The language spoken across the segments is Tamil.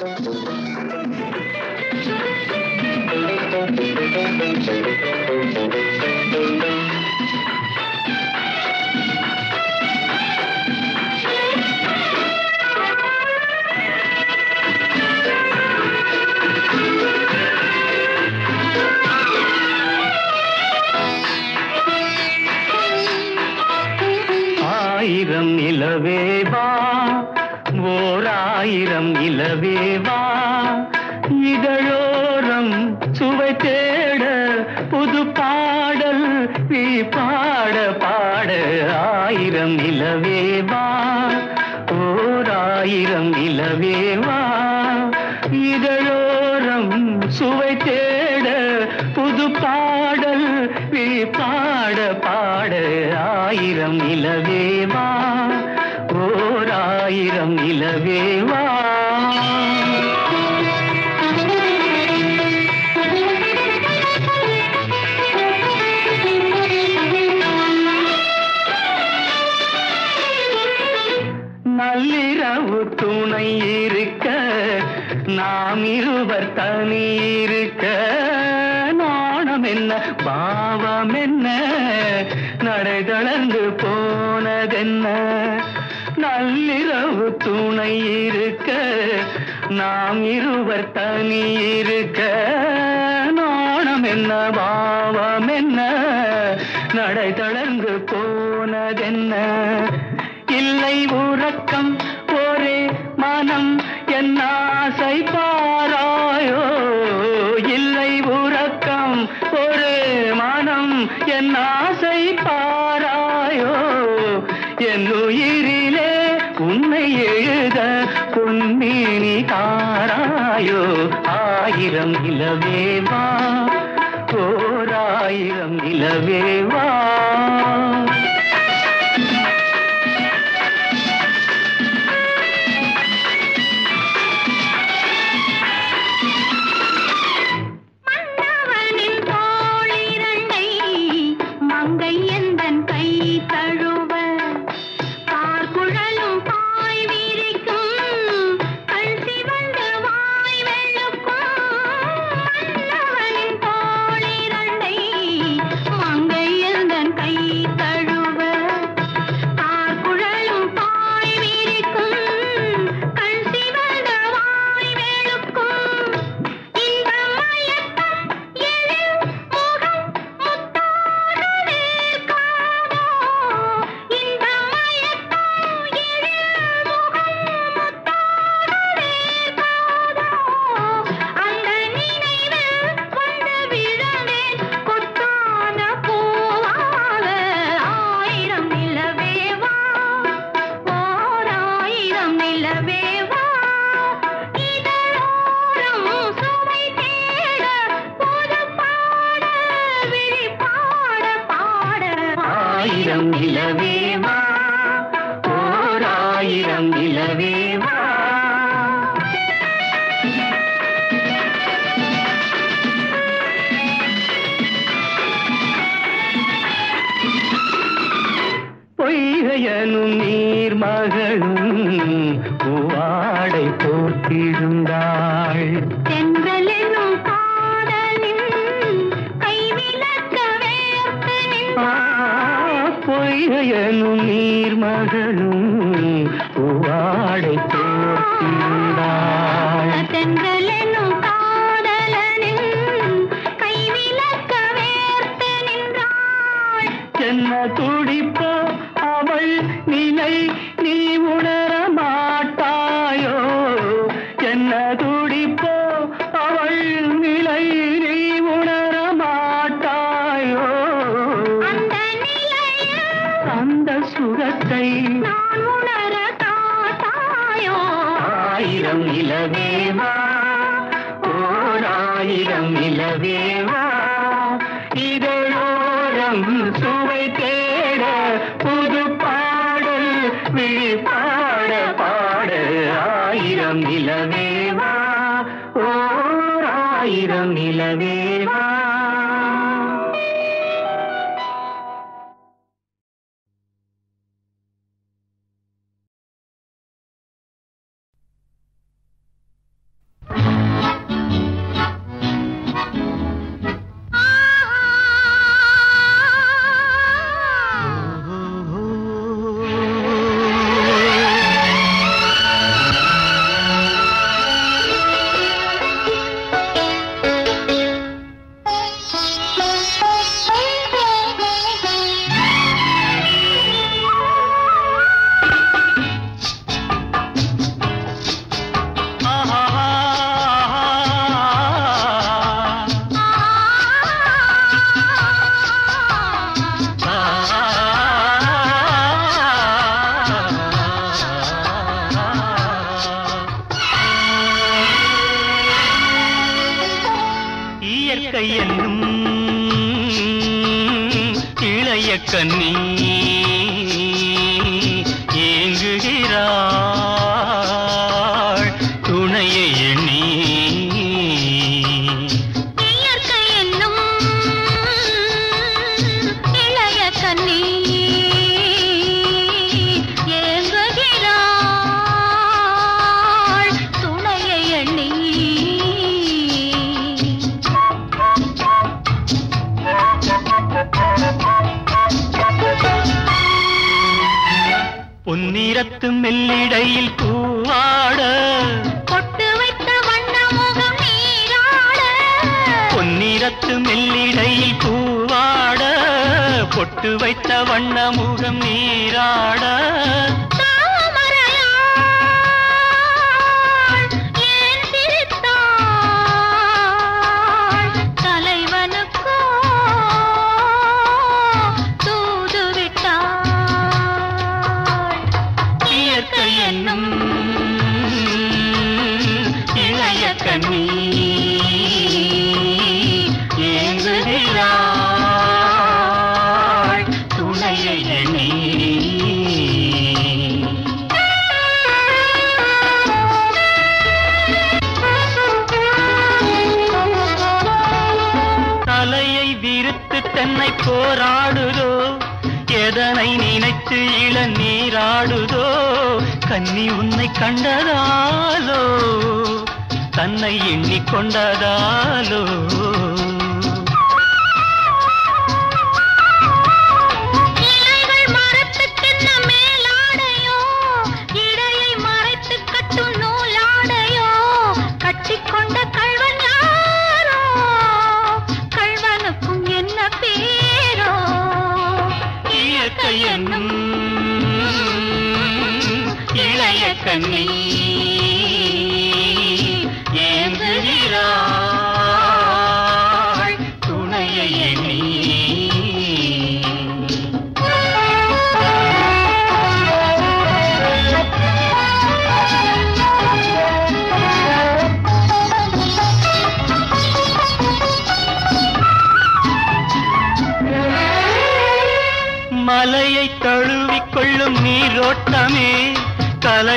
Thank you. நிலவேவா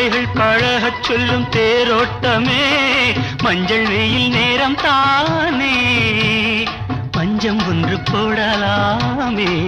அலைகள் பழகச் சொல்லும் தேரோட்டமே. மஞ்சள் வெயில் நேரம் தானே. பஞ்சம் ஒன்று போடலாமே.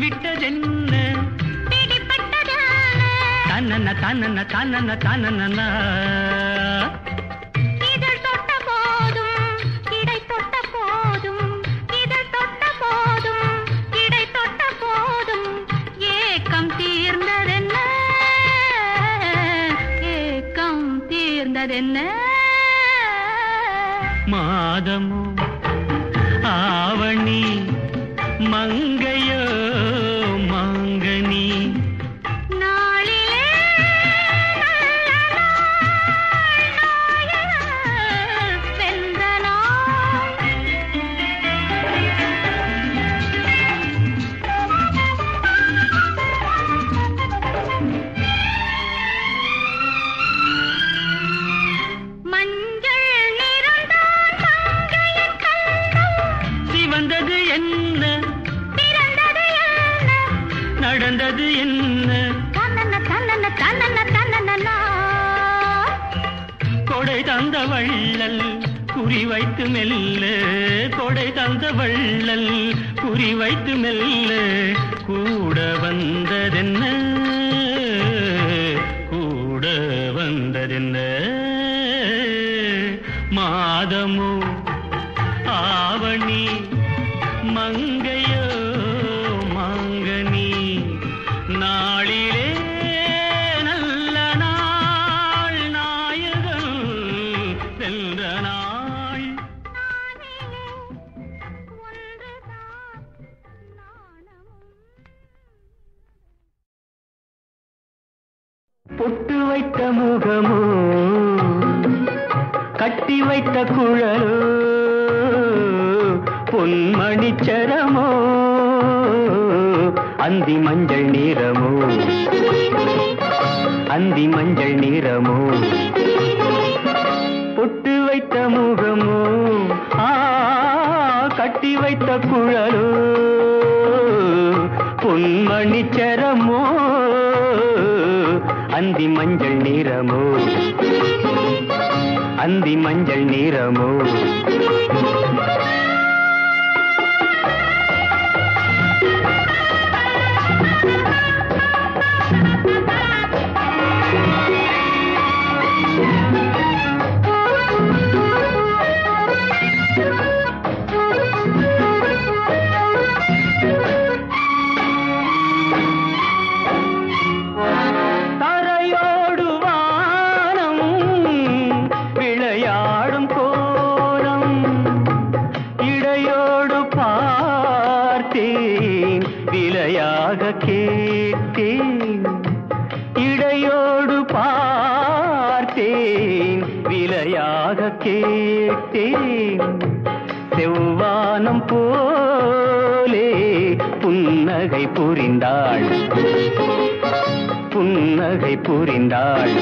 விட்டதென்ன? தன்னன்ன தன்னன்ன தன்னன்ன தன்னன்ன. மாதமோ வைத்து மெல்ல கொடை தந்த வள்ளல் குறி வைத்து மெல்ல புரிந்தாள்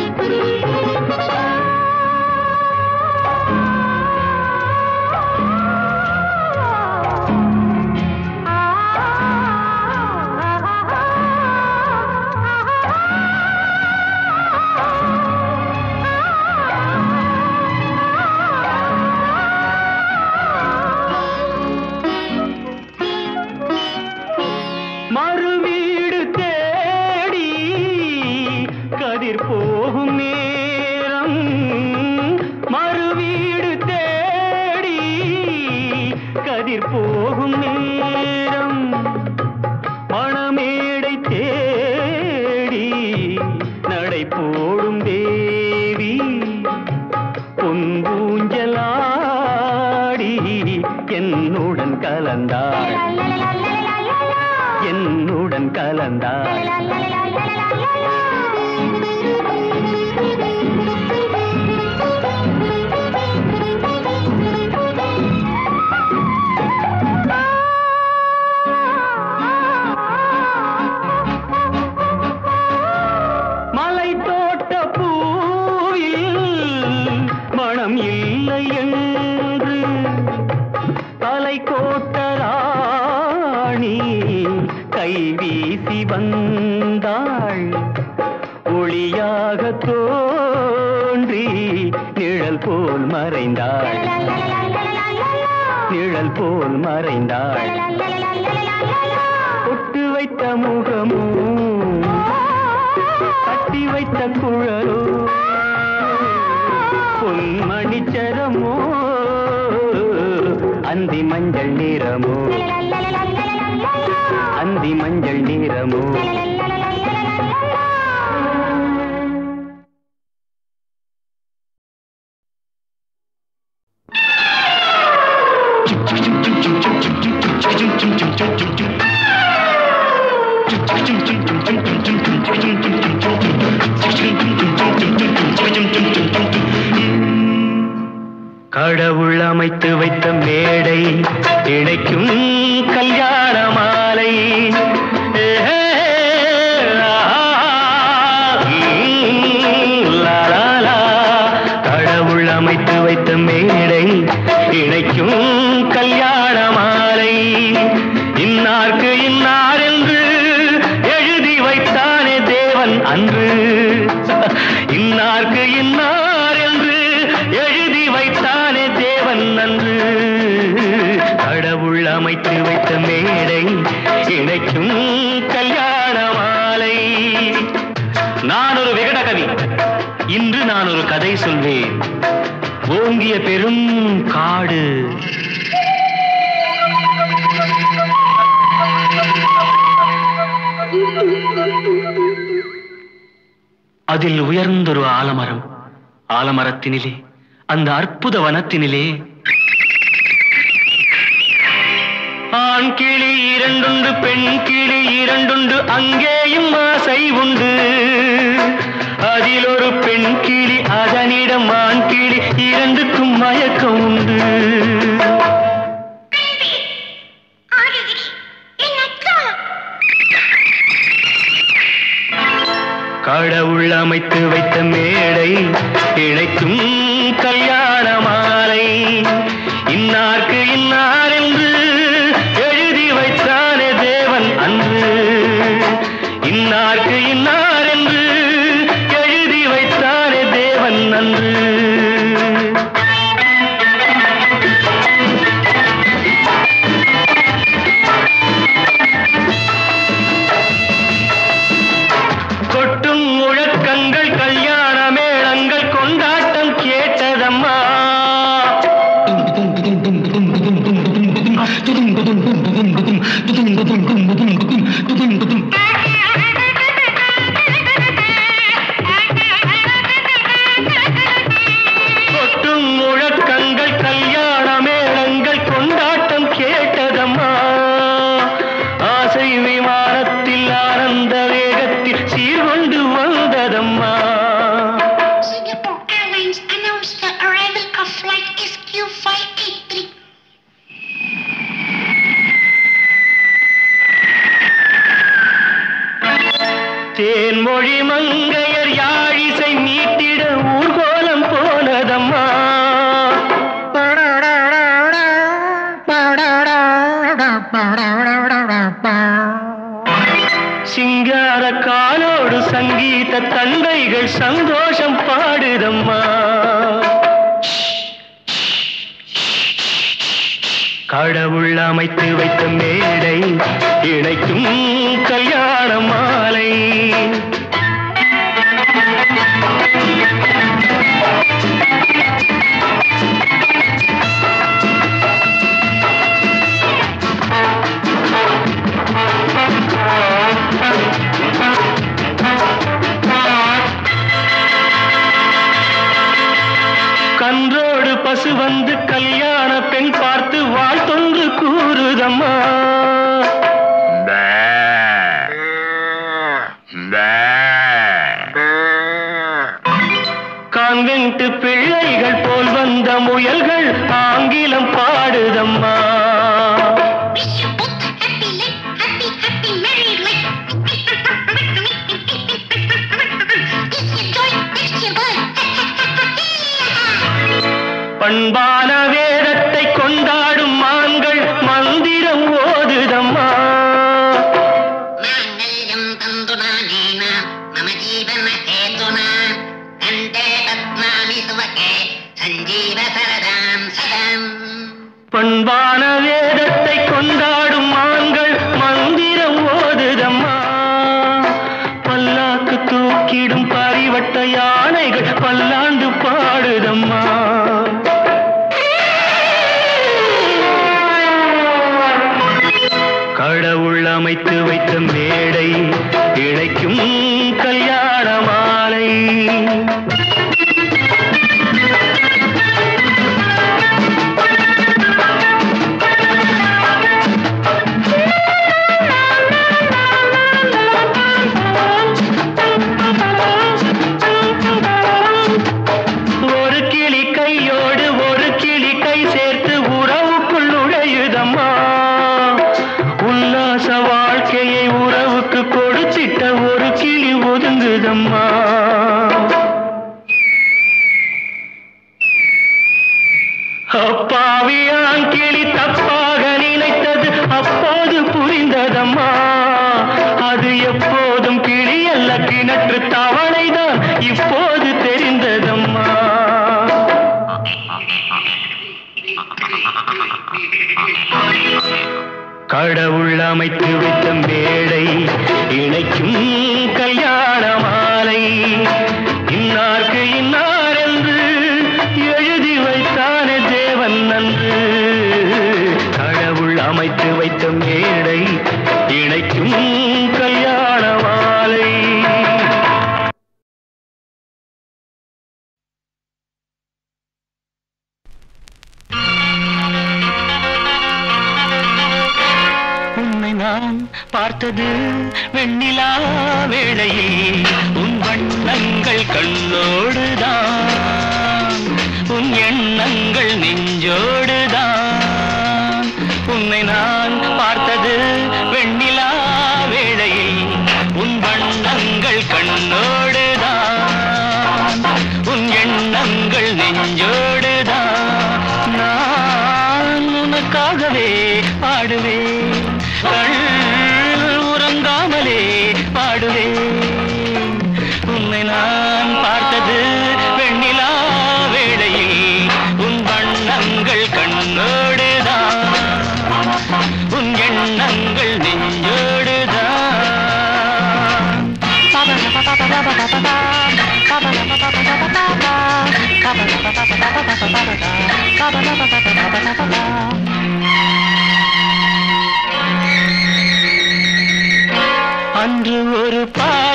வனத்தினிலே அந்த அற்புத வனத்தினிலே. ஆண் கிளி இரண்டுண்டு பெண் கிளி இரண்டுண்டு அங்கேயும் ஆசை உண்டு. அதில் ஒரு பெண் கிளி அதனிடம் ஆண் கிளி இரண்டுக்கும் மயக்கம் உண்டு. கடவுள் அமைத்து வைத்த மேடை இழைக்கும் கல்யாணம் சங்கீத தந்தைகள் சந்தோஷம் பாடுதம்மா. கடவுள் அமைத்து வைத்த மேடை இணைக்கும் வாழ்க்கையை உறவுக்கு கொடுத்திட்ட ஒரு கிளி ஒதுங்குதம்மா. அப்பாவியான் கிளி தப்பாக நினைத்தது அப்போது புரிந்ததம்மா. அது எப்போதும் கிளி அல்ல கிணற்று தவளைதான் இப்போது தெரிந்ததம்மா. கடவுள் அமைத்து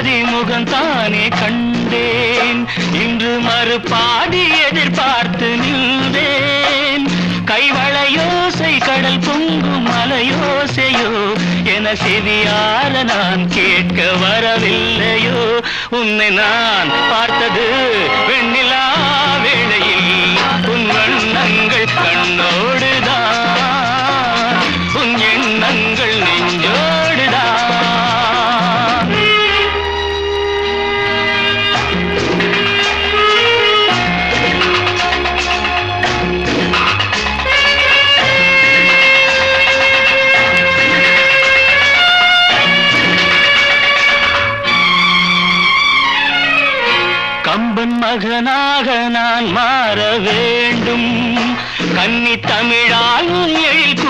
அறிமுகந்தானே கண்டேன். இன்று மறுபாடி எதிர்பார்த்து நின்றேன். கைவளையோசை கடல் பொங்கும் மலையோசையோ என செவியார நான் கேட்க வரவில்லையோ. உன்னை நான் பார்த்தது வெண்ணிலா வேளையில். உன் வண்ணங்கள் கண்ணோடு மகனாக நான் மாற வேண்டும். கன்னி தமிழால் எழில்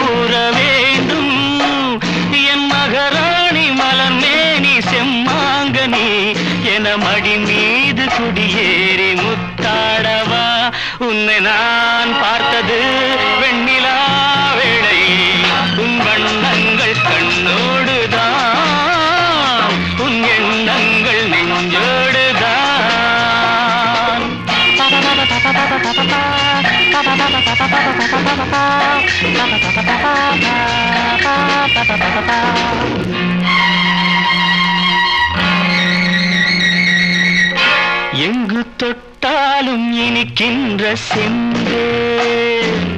எங்கு தொட்டாலும் இனிக்கின்ற செந்தேன்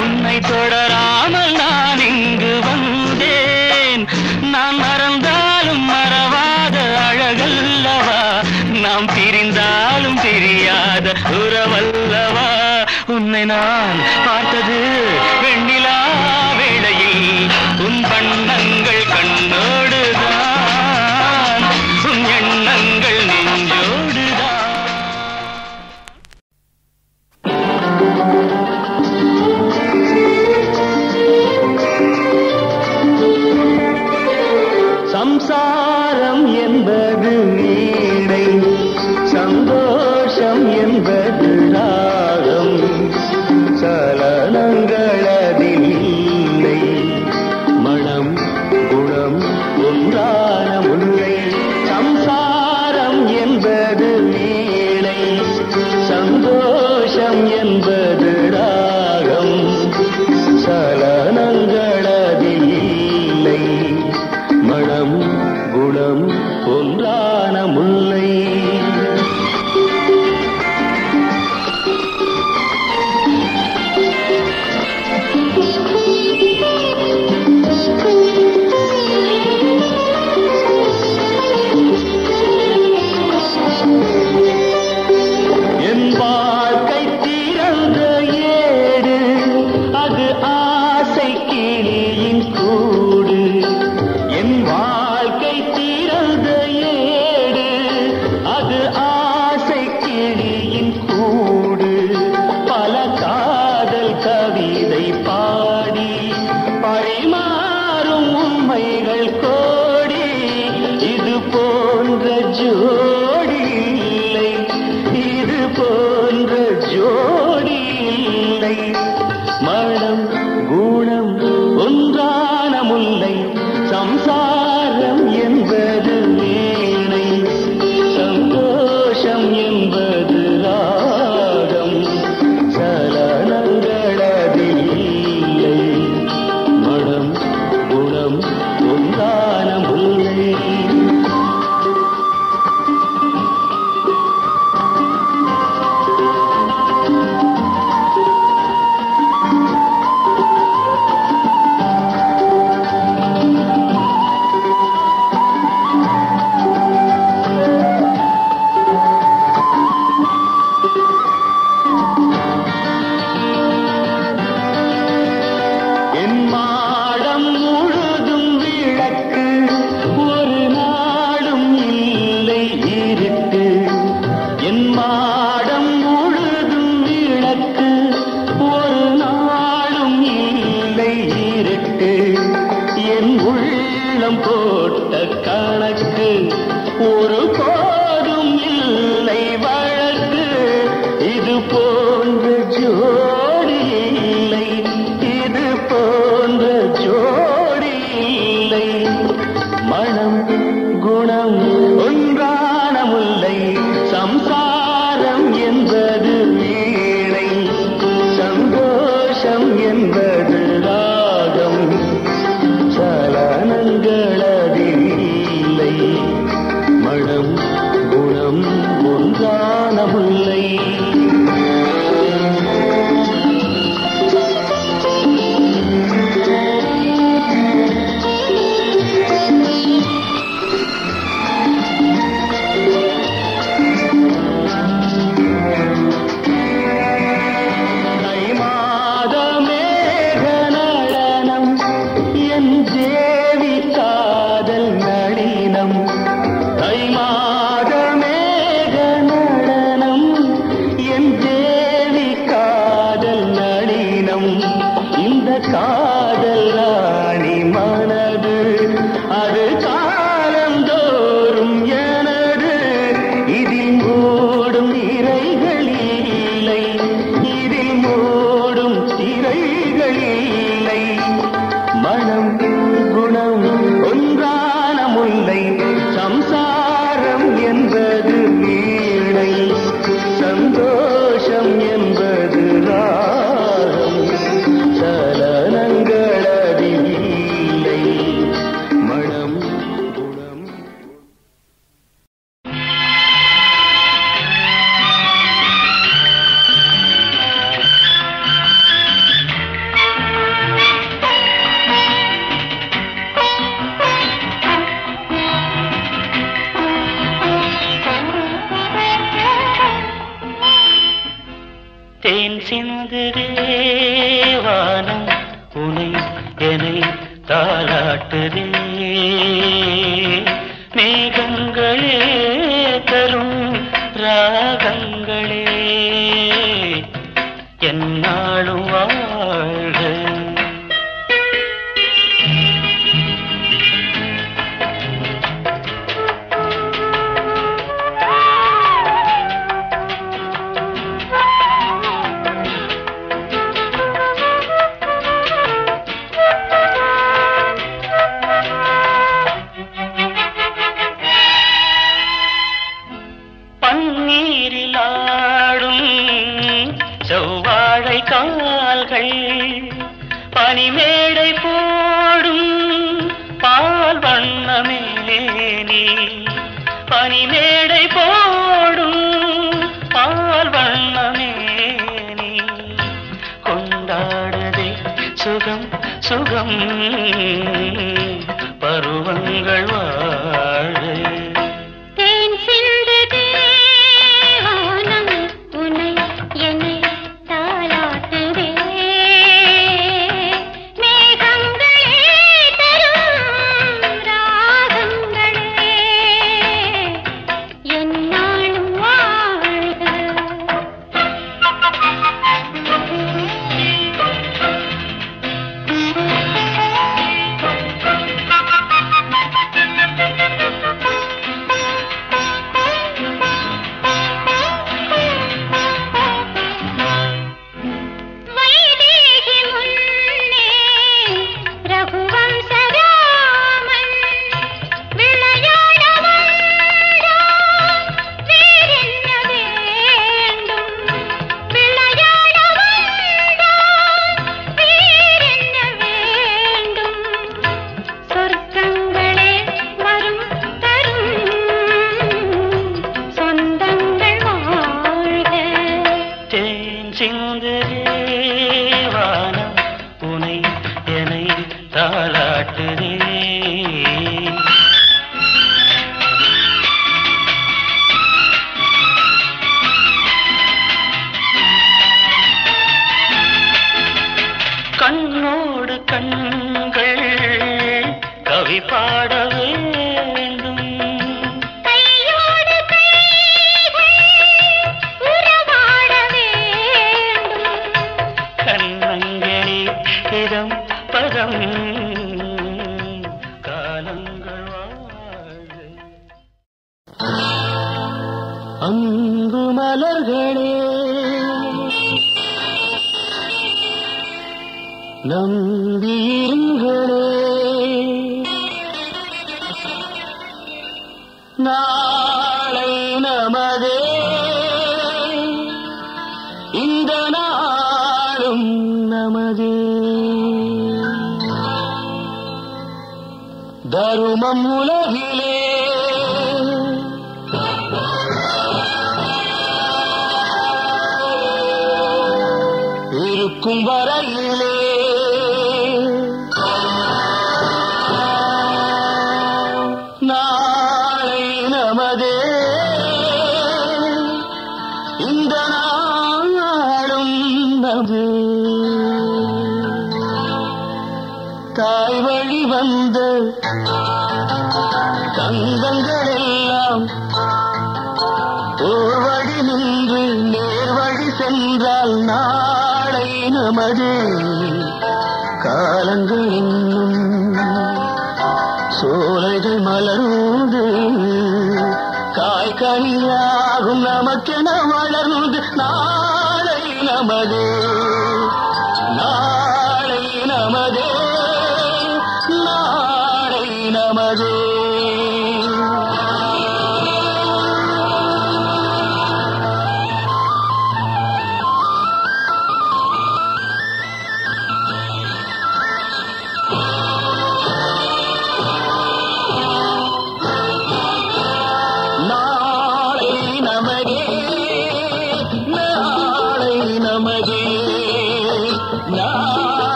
உன்னை தொடர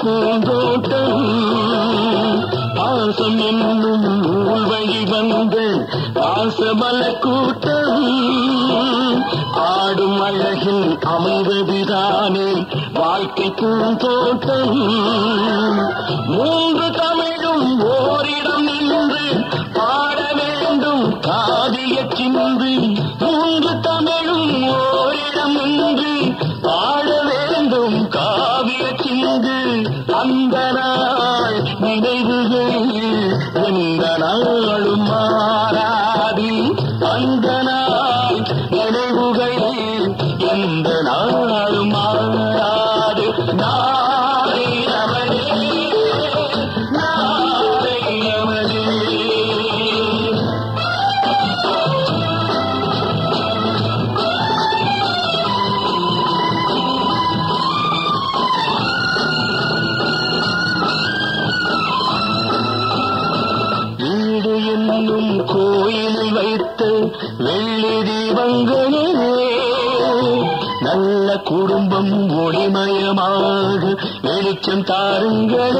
பூந்தோட்டம் பாசம் என்னும் நூல் வழி வந்த பாசமல கூட்டம் ஆடும் அழகில் அமைவதுதானே வாழ்க்கை பூந்தோட்டம் மூன்று தமிழும் ஓரிடம் தாருங்களே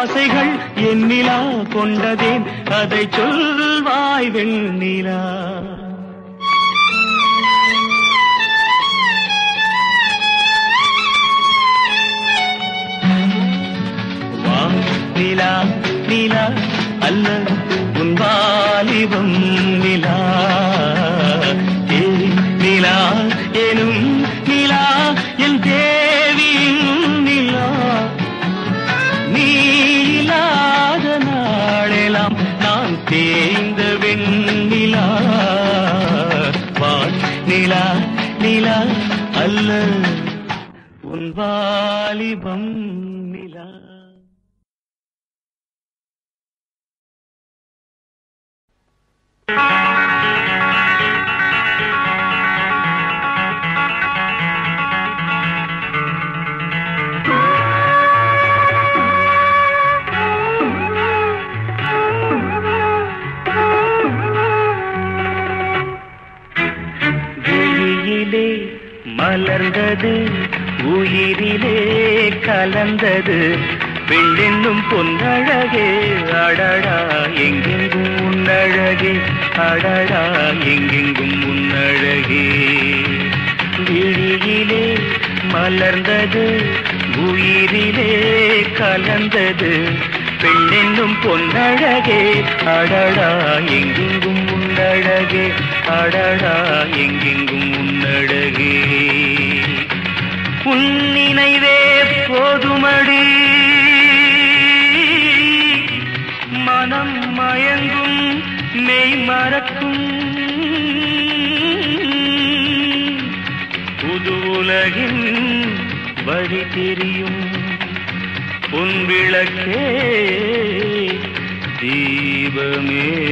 ஆசைகள் என்னிலா கொண்டதேன். அதை சொல்வாய் வெண்ணிலா. நிலா நிலா அல்ல உன் வாலிபம் நிலா. ஏ நிலா எனும் நிலா என் தேவியின் உன் வாலிபம் நிலா விழியிலே மலர்ந்தது உயிரிலே கலந்தது. பெண்ணென்னும் பொன்னழகே அடடா எங்கெங்கும் உன்னழகே அடடா எங்கெங்கும் உன்னழகே. விழியிலே மலர்ந்தது உயிரிலே கலந்தது. பெண்ணென்னும் பொன்னழகே அடடா எங்கெங்கும் உன்னழகே அடடா எங்கெங்கும் உன்னழகே. உன் போதுமடி. மனம் மயங்கும் மெய் மறக்கும். புது உலகின் வழி தெரியும். உன் விளக்கே தீபமே.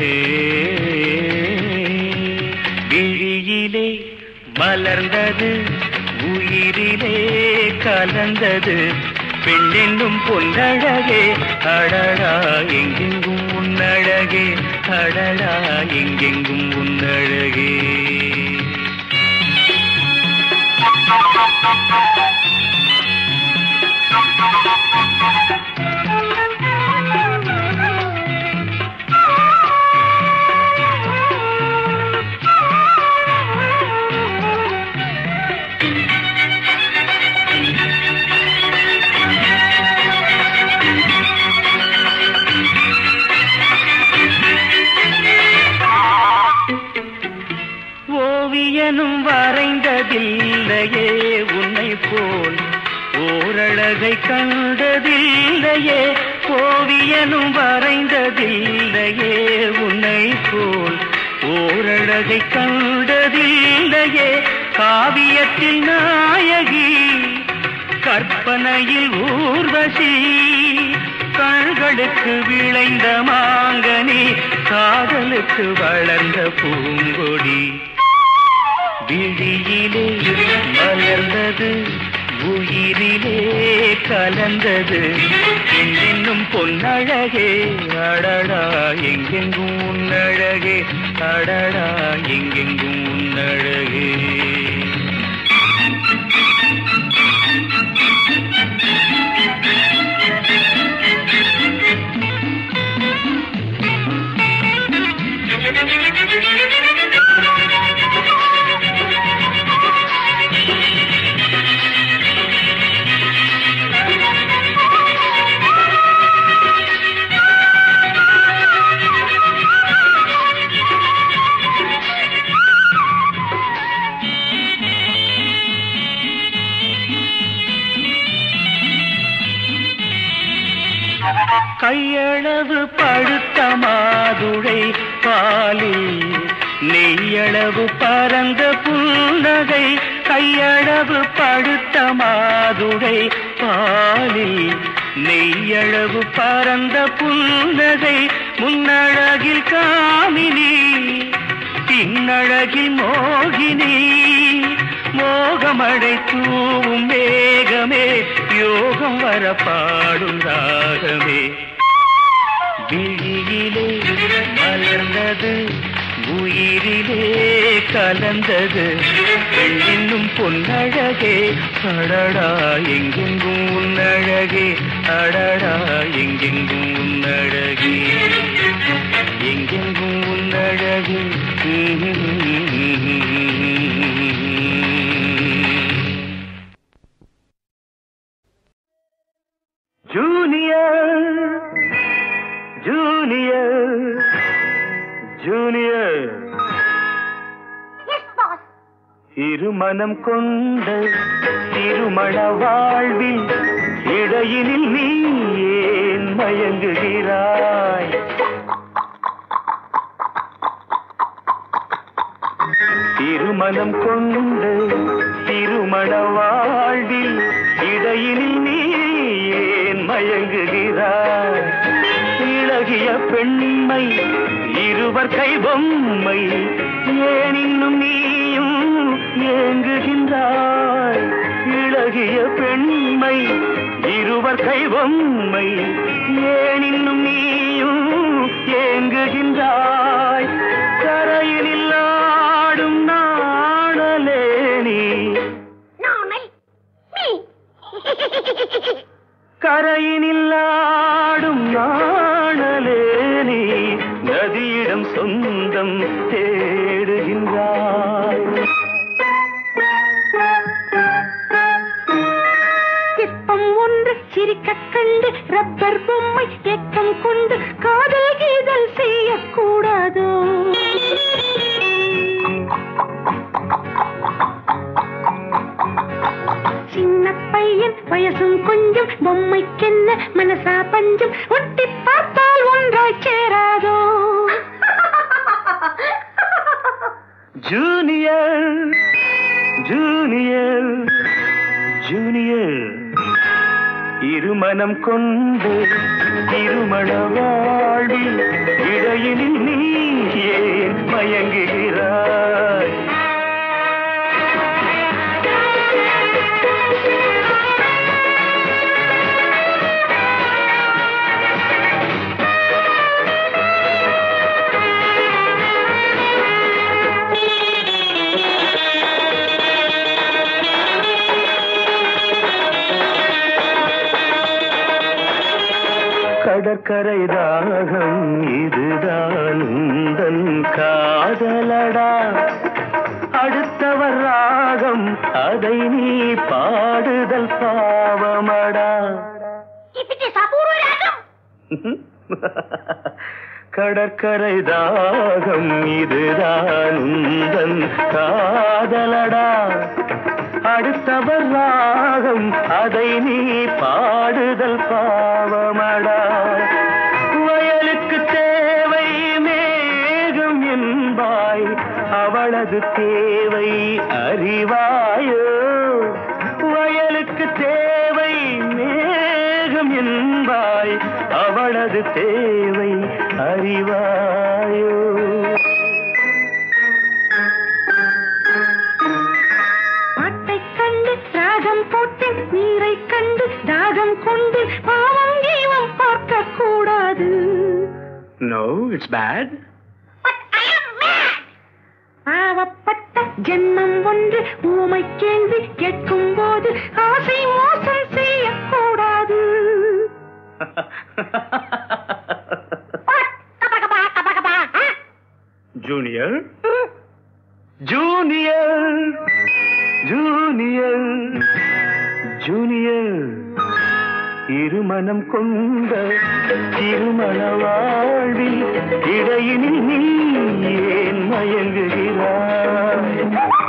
விழியிலே மலர்ந்தது உயிரிலே கலந்தது. பெண்ணென்னும் பொன்னழகே. அடடா எங்கெங்கும் உன்னழகே. அடடா எங்கெங்கும் உன்னழகே. Thank you. ஓரழகை கண்டதில்லையே ஓவியனும் வரைந்ததில்லையே உன்னை போல் ஓரழகை கண்டதில்லையே காவியத்தில் நாயகி கற்பனையில் ஊர்வசி கண்களுக்கு விளைந்த மாங்கனி காதலுக்கு வளர்ந்த பூங்கொடி. விழியிலே மலர்ந்தது உயிரிலே கலந்தது. என்னும் பொன்னழகே அடடா எங்கெங்கும் உன்னழகே அடடா எங்கெங்கும் உன்னழகே. கையளவு பழுத்த மாதுளை பாலில் நெய்யளவு பரந்த புன்னகை கையளவு படுத்த மாதுடை பாலில் நெய்யளவு பரந்த புன்னகை முன்னழகில் காமினி பின்னழகில் மோகினி. மோகமடை தூவும் மேகமே யோகம் வர பாடும் ராகமே. விழியிலே மலர்ந்தது உயிரிலே கலந்தது. பெண்ணின்னும் பொன்னழகே அடடா எங்கெங்கும் உன்னழகே அடடா எங்கெங்கும் உன்னழகே. எங்கெங்கும் உன்னழகே. ஜூனியர். இருமனம் கொண்ட திருமண வாழ்வில் இடையினில் நீ ஏன் மயங்குகிறாய்? திருமணம் கொண்டு திருமண வாழ்வில் இடையினில் நீ ஏன் மயங்குகிறாய்? இளகிய பெண்மை இருவர் கை பொம்மை ஏன் இன்னும் நீயும் ஏங்குகின்றாய். இளகிய பெண்மை இருவர் கை பொம்மை ஏன் இன்னும் நீயும் ஏங்குகின்றாய். கரையினில் ஆடும் நாணலே நீ. நானை நீ? கரையினில் ஆடும் நாணலே நீ நதியிடம் சொந்தம் தேடுகின்றாய். சிற்பம் ஒன்று சிரிக்க கண்டு ரப்பர் பொம்மை ஏக்கம் கொண்டு காதல் கீதல் செய்யக்கூடாதோ? சின்ன பையன் வயசும் கொஞ்சம் பொம்மைக்கென்ன மனசா பஞ்சம் மனம் கொண்டு திருமண வாழ்வில் இடையில் நீ ஏன் மயங்குகிறாய்? கடற்கரை தாகம் இதுதான் உந்தன் காதலடா. அடுத்தவர் ராகம் அதை நீ பாடுதல் பாவமடா. கடற்கரை தாகம் இதுதான் உந்தன் காதலடா. அடுத்தவர் ராகம் அதை நீ பாடுதல் பாவமடா. வயலுக்கு தேவை மேகம் என்பாய் அவளது தேவை அறிவாயோ? வயலுக்கு தேவை மேகம் என்பாய் அவளது தேவை அறிவாய்? நீரை கண்டு தாகம் கொண்டு பாவம் ஜீவம் பார்க்க கூடாது நோ இட்ஸ் பேட் பாவப்பட்ட ஜென்மம் ஒன்று ஊமை கேள்வி கேட்கும் போது ஆசை மோசம் செய்யக்கூடாது. Junior junior junior junior. இருமனம் கொண்ட திருமண வாழ்வில் இடையினில் நீ ஏன் மயங்குகிறாய்?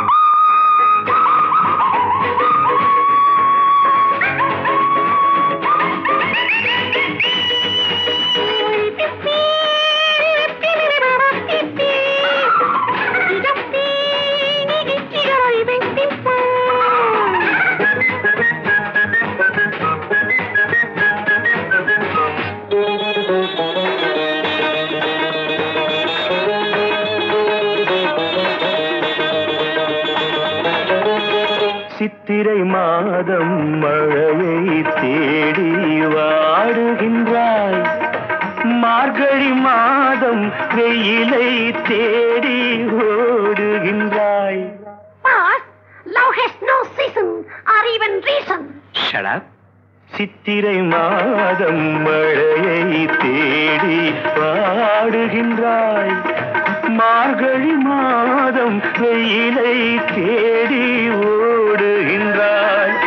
மாதம் மழையை தேடி வாடுகின்றாய். மார்கழி மாதம் வெயிலை தேடி ஓடுகின்றாய். சித்திரை மாதம் மழையை தேடி பாடுகின்றாய் மார்கழி மாதம் வெயிலை தேடி ஓடுகின்றாய்.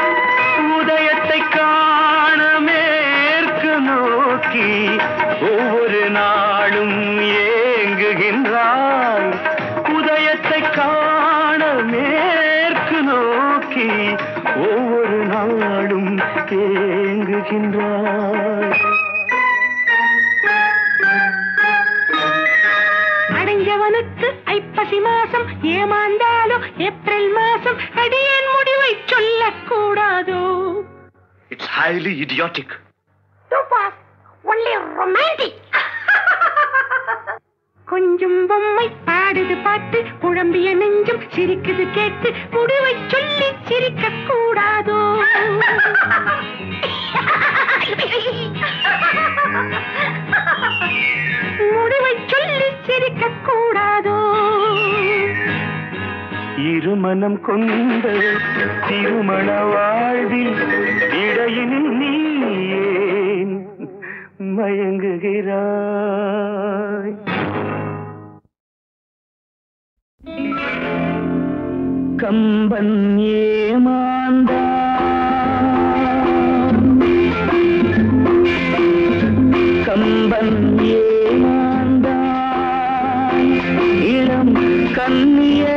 It's highly idiotic boss only romantic கொஞ்சம் பொம்மை பாடுது பாட்டு குழம்பிய நெஞ்சும் சிரிக்குது கேட்டு முடிவை சொல்லி சிரிக்க கூடாதோ? முடிவை சொல்லி சிரிக்க கூடாதோ? இருமனம் கொண்ட திருமண வாழ்வில் இடையினில் நீ மயங்குகிறாய். கம்பன் ஏமாந்தா கம்பன் ஏமாந்தா இளம் கண்ணியே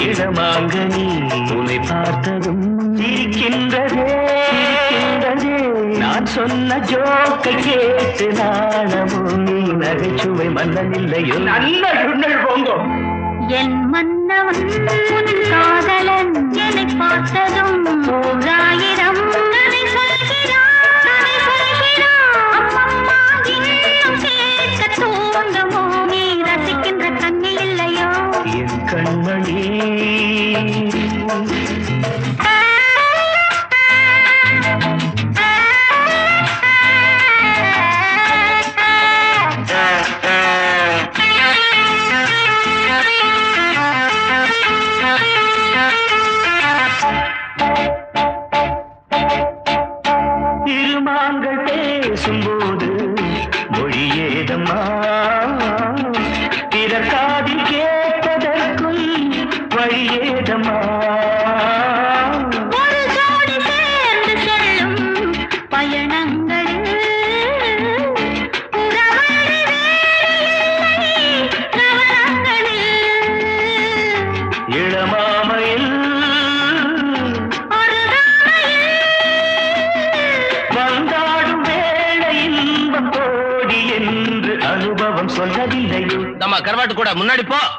இடமாக நீ உன்னை பார்த்ததும் சிரிக்கின்றதே சிரிக்கின்றதே நான் சொன்ன ஜோக்கை கேட்டு நாணமும் நீ நகைச்சுவை மன்னனில்லையோ நல்ல சுண்ணல் போங்கும். என் மன்னவன் காதலன் என்னை பார்த்ததும் ஓராயிரம் கண்மணி முன்னாடி போ.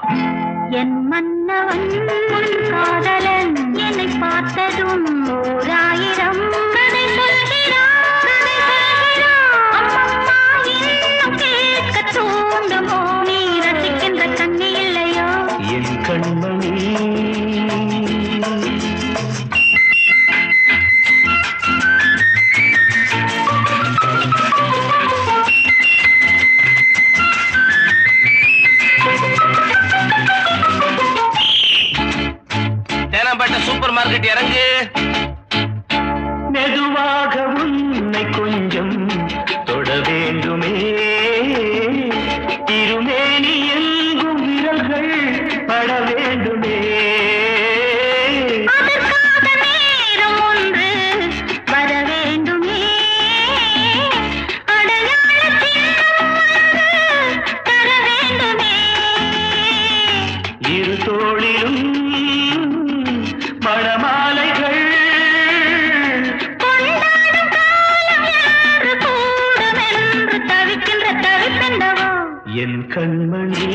கண்மணி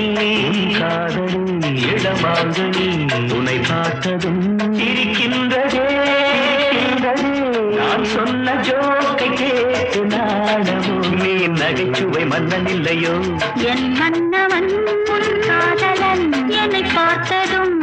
காதலி இடமாங்கனி உன்னை பார்த்ததும் இருக்கின்றதே. நான் சொன்ன ஜோக்கை கேட்டு நாடமோ நீ நகைச்சுவை மன்னன் இல்லையோ? என் மன்னவன் காதலன் என்னை பார்த்ததும்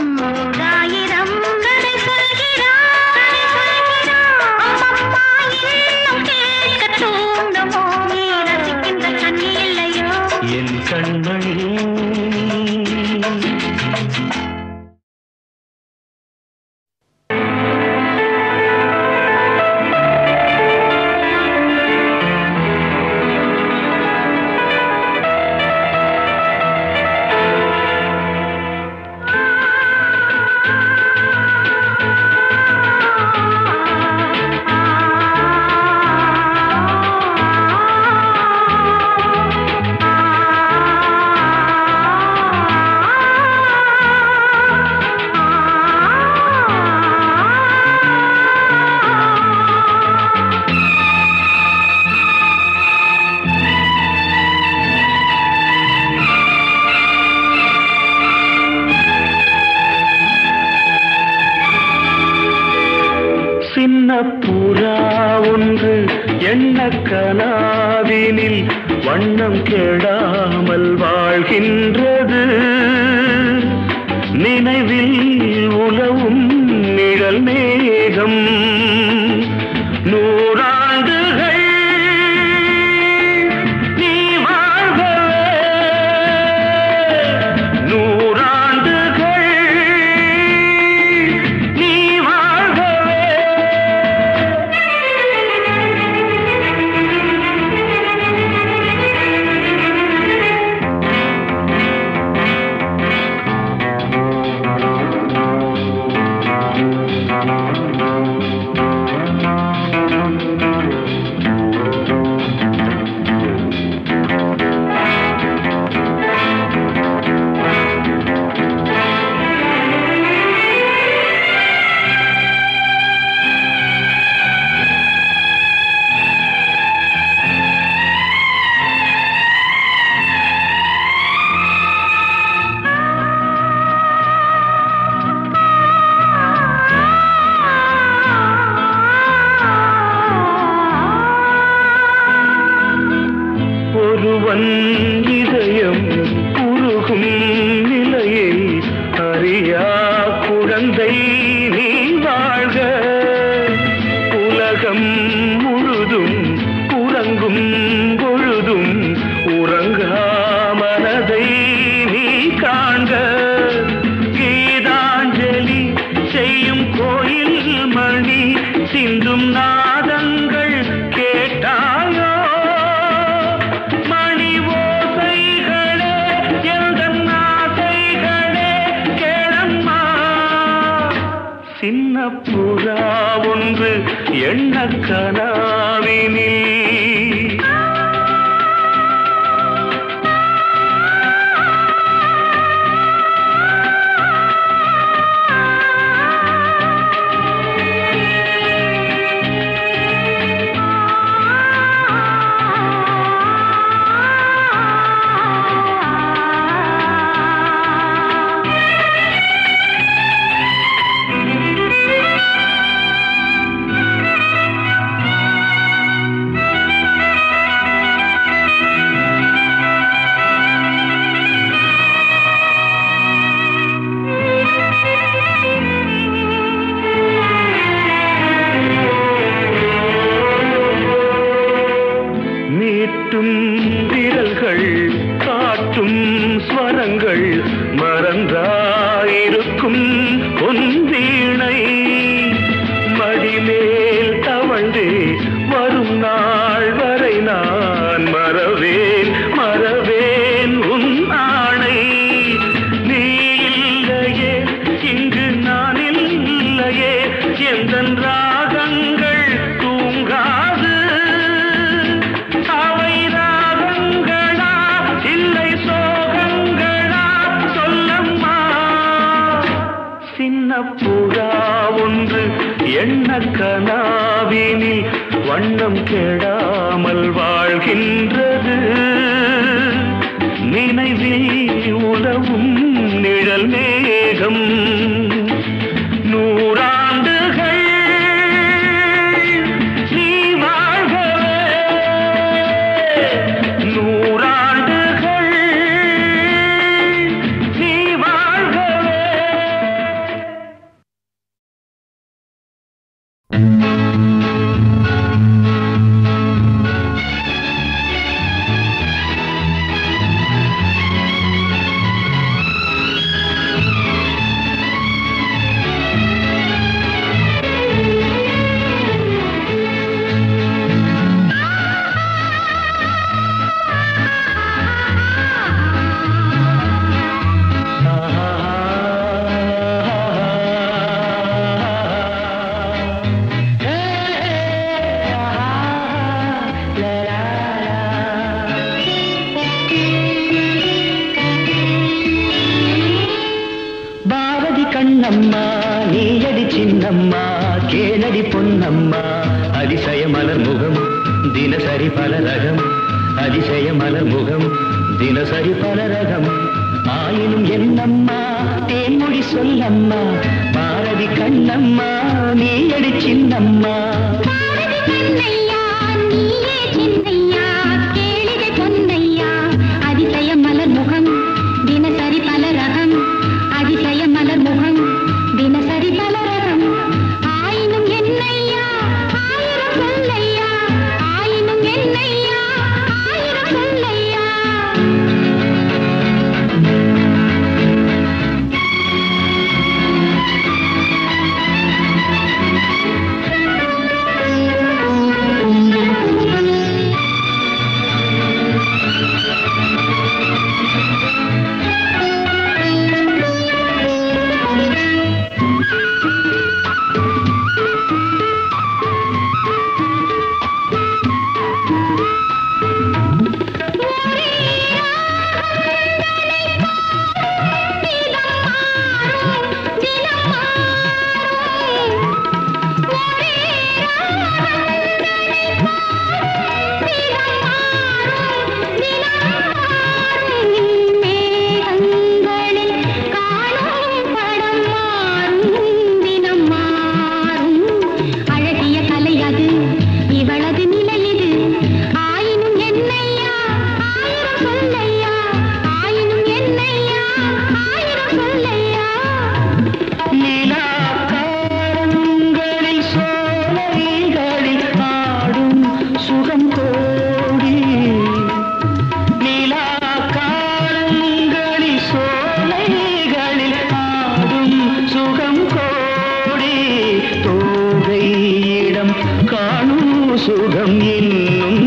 சுகம் இன்னும்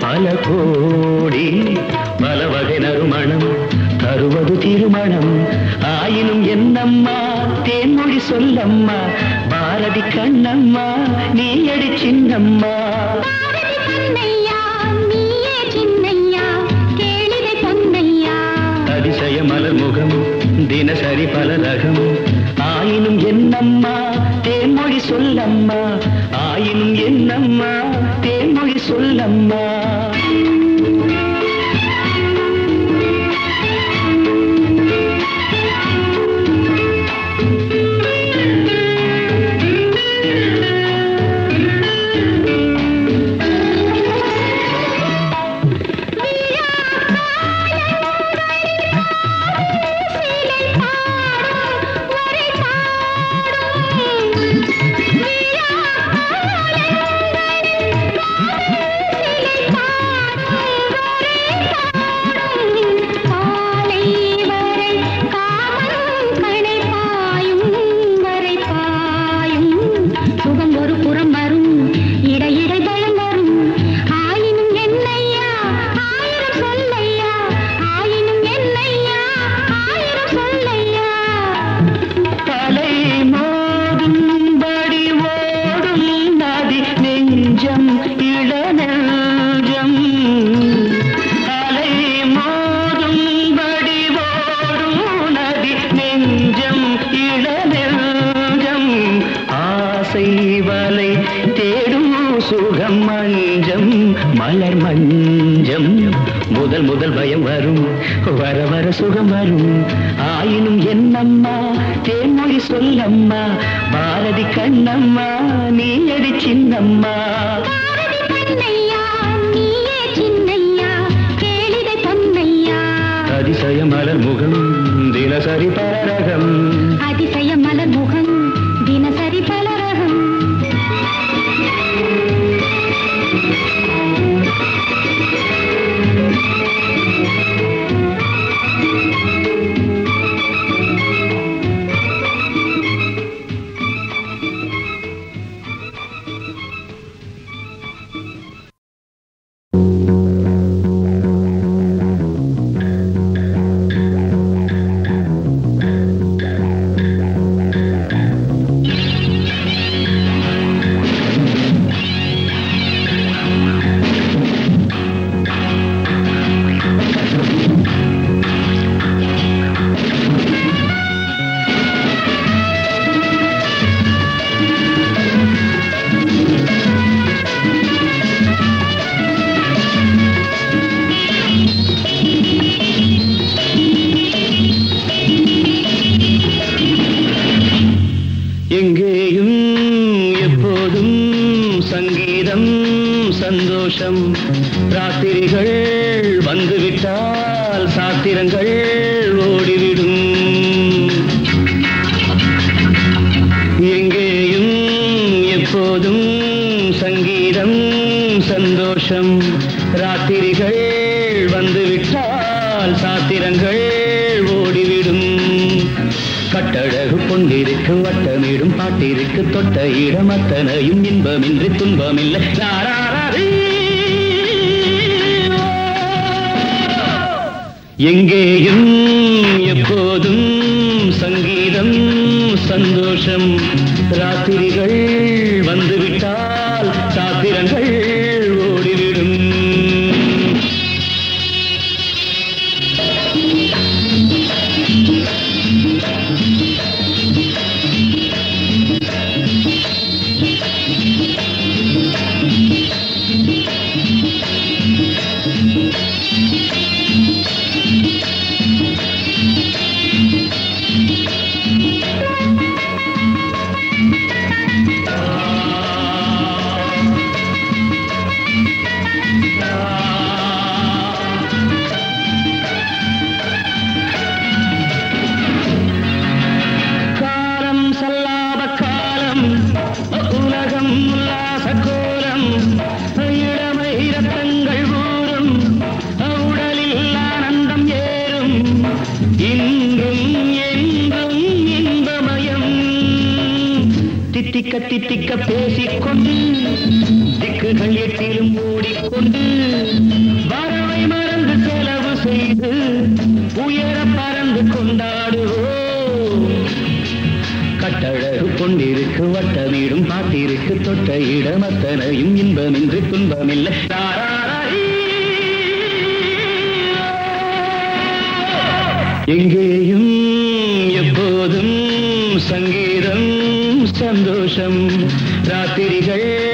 பல கோடி பல வகை நறுமணம் தருவது திருமணம் ஆயினும் என்னம்மா தேன்மொழி சொல்லம்மா பாரதி கண்ணம்மா நீ அடி சின்னம்மா எங்கேயும் எப்போதும் சங்கீதம் சந்தோஷம். ராத்திரிகள்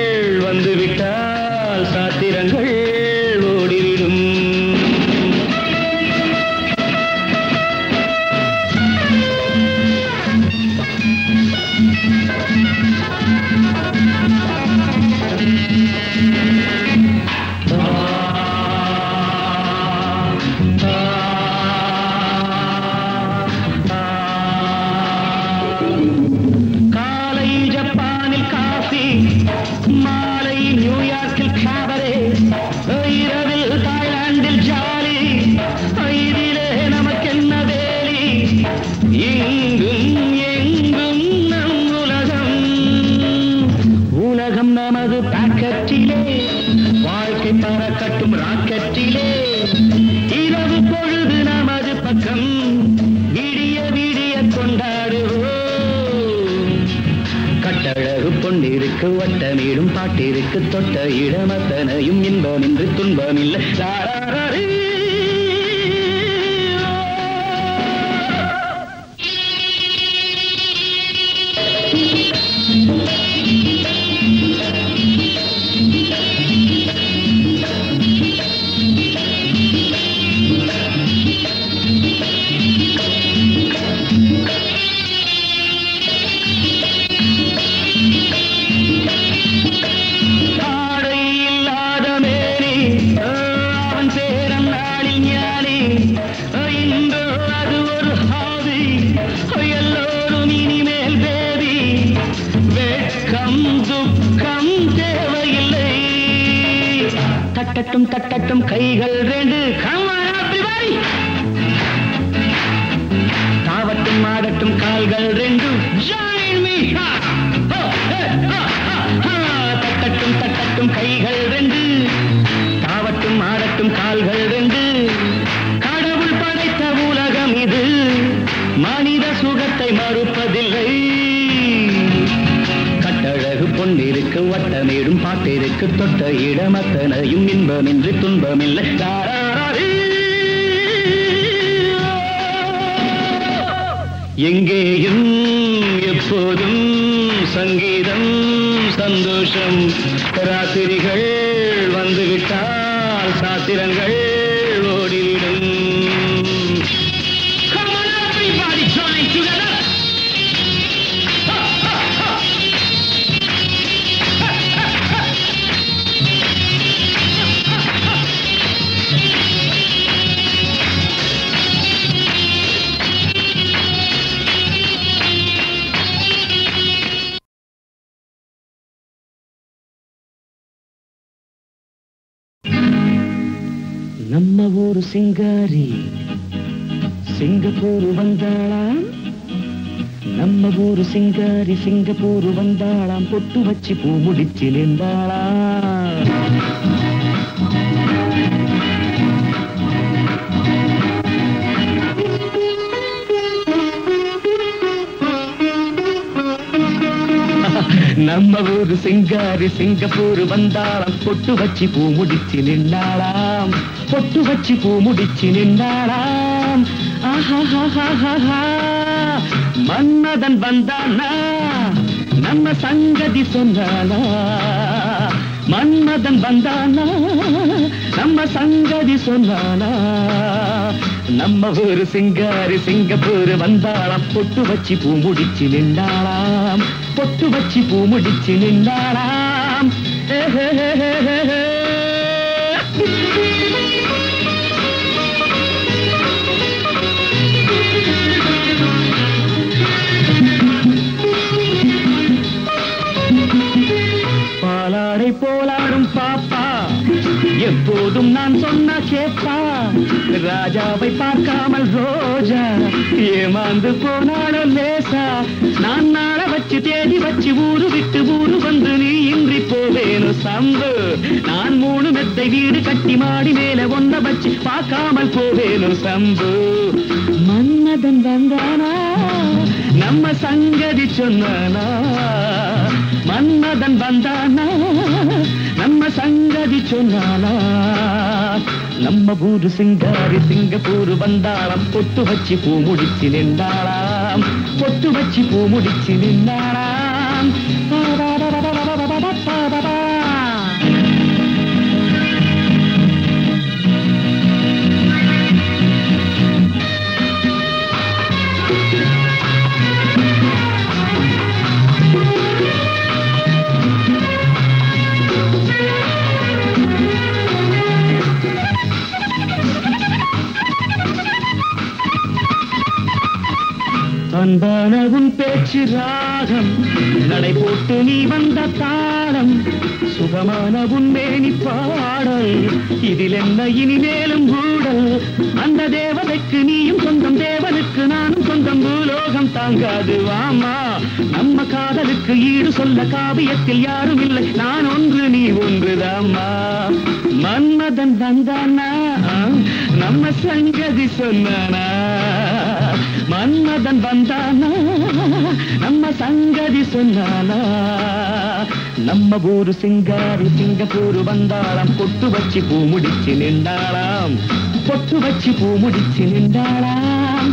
பாட்டிருக்கு தொட்ட இடமத்தனையும் இன்பமின்றி துன்பமில்லை. தட்டட்டும் தட்டட்டும் கைகள் ரெண்டு வட்டமேடும் தொட்ட இடமத்தனையும் இன்பமின்றி துன்பமில்லை தாராரீ. எங்கேயும் எப்போதும் சங்கீதம் சந்தோஷம் ராத்திரிகள் வந்துவிட்டால் சாத்திரங்கள் சிங்கப்பூர் வந்தாளாம் பொட்டு வச்சு பூ முடிச்சிலிருந்தாளா நம்ம ஊரு சிங்காரி சிங்கப்பூர் வந்தாளாம் பொட்டு வச்சு பூ முடிச்சு நின்னாளாம் பொட்டு வச்சு பூ முடிச்சு நின்னாளாம் ஆஹா மன்னதன் வந்தானா நம்ம சங்கதி சொன்னானா மன்மதன் வந்தானா நம்ம சங்கதி சொன்னானா நம்ம ஊரு சிங்காரி சிங்கப்பூர் வந்தாளாம். பொட்டு வச்சு பூ முடிச்சு நின்றாளாம். பொட்டு வச்சு பூ முடிச்சு நின்றாளாம். ஏ. எப்போதும் நான் சொன்னா கேப்பா ராஜாவை பார்க்காமல் ரோஜா ஏமாந்து போனாலும் லேசா நான் நாள வச்சு தேடி வச்சு ஊரு விட்டு ஊரு வந்து நீ இன்றி போவேனு சம்பு நான் மூணு மெத்தை வீடு கட்டி மாடி மேல ஒன்ன வச்சு பார்க்காமல் போவேனு சம்பு மன்னதன் வந்தானா? நம்ம சங்கதி சொன்னானா? மன்மதன் வந்தானா? நம்ம சங்கதி சொன்னாலா நம்ம ஊரு சிங்காரி சிங்கப்பூர் வந்தாளாம். பொட்டு வச்சு பூ முடிச்சு நின்றாளாம். பொட்டு வச்சு பூ முடிச்சு நின்றாளாம். அன்பான உன் பேச்சு ராகம். நடை போட்டு நீ வந்த தாளம். சுகமான உன் மேனி பாடல். இதில் என்ன இனிமேலும் கூடல். அந்த தேவதைக்கு நீயும் சொந்தம் தேவனுக்கு நானும் சொந்தம். பூலோகம் தாங்காது வாமா. நம்ம காதலுக்கு ஈடு சொல்ல காவியத்தில் யாரும் இல்லை. நான் ஒன்று நீ ஒன்றுதாம்மா மன்மதன் வந்தானா நம்ம சங்கதி சொன்னானா? மன்மதன் வந்தானா? நம்ம சங்கதி சொன்னானா நம்ம ஊரு சிங்காரி சிங்கப்பூர் வந்தாளாம். பொட்டு வச்சு பூ முடிச்சு நின்றாளாம். பொட்டு வச்சு பூ முடிச்சு நின்றாளாம்.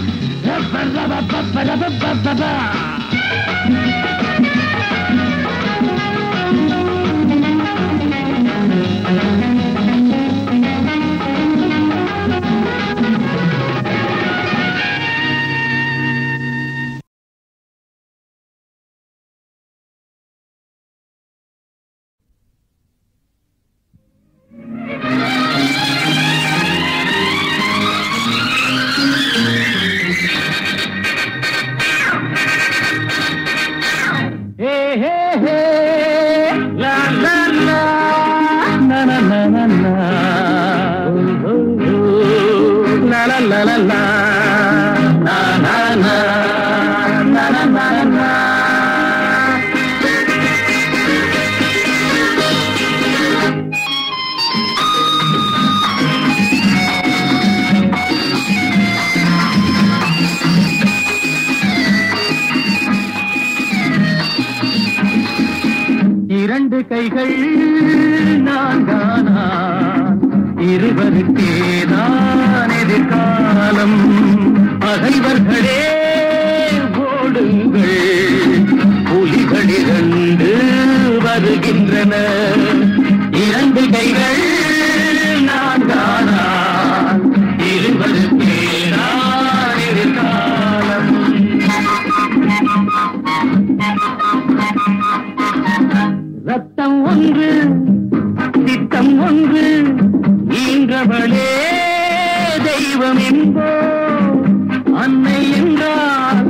அன்னை என்றால்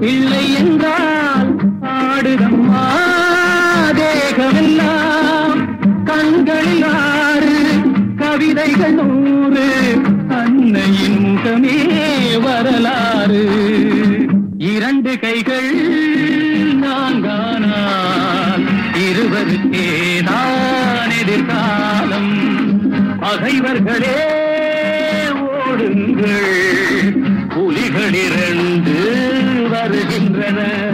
பிள்ளை புலிகள் புலிகள் இரண்டு வருகின்றன.